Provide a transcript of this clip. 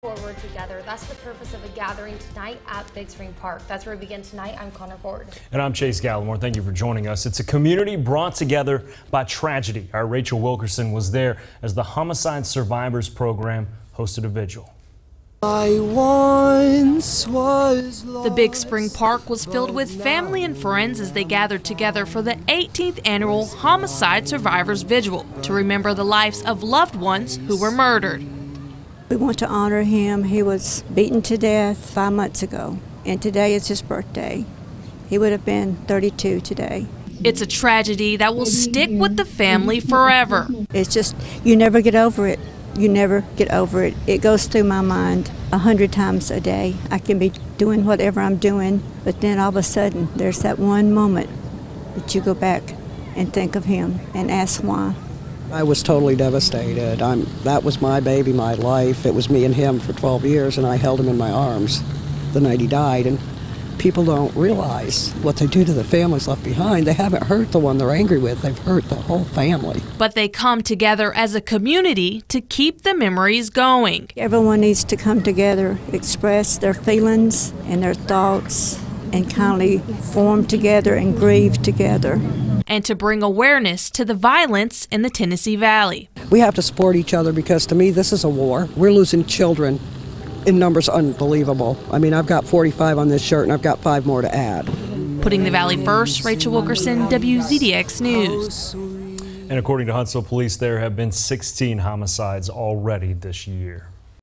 forward together. That's the purpose of a gathering tonight at Big Spring Park. That's where we begin tonight. I'm Connor Ford. And I'm Chase Gallimore. Thank you for joining us. It's a community brought together by tragedy. Our Rachel Wilkerson was there as the Homicide Survivors Program hosted a vigil. I once was The Big Spring Park was filled with family and friends as they gathered together for the 18th annual Homicide Survivors Vigil to remember the lives of loved ones who were murdered. We want to honor him. He was beaten to death five months ago, and today is his birthday. He would have been 32 today. It's a tragedy that will stick with the family forever. It's just, you never get over it. You never get over it. It goes through my mind a hundred times a day. I can be doing whatever I'm doing, but then all of a sudden, there's that one moment that you go back and think of him and ask why. I was totally devastated. I'm, that was my baby, my life. It was me and him for 12 years, and I held him in my arms the night he died. And people don't realize what they do to the families left behind. They haven't hurt the one they're angry with, they've hurt the whole family. But they come together as a community to keep the memories going. Everyone needs to come together, express their feelings and their thoughts, and kindly form together and grieve together. And to bring awareness to the violence in the Tennessee Valley. We have to support each other because to me, this is a war. We're losing children in numbers unbelievable. I mean, I've got 45 on this shirt, and I've got five more to add. Putting the Valley first, Rachel Wilkerson, WZDX News. And according to Huntsville Police, there have been 16 homicides already this year.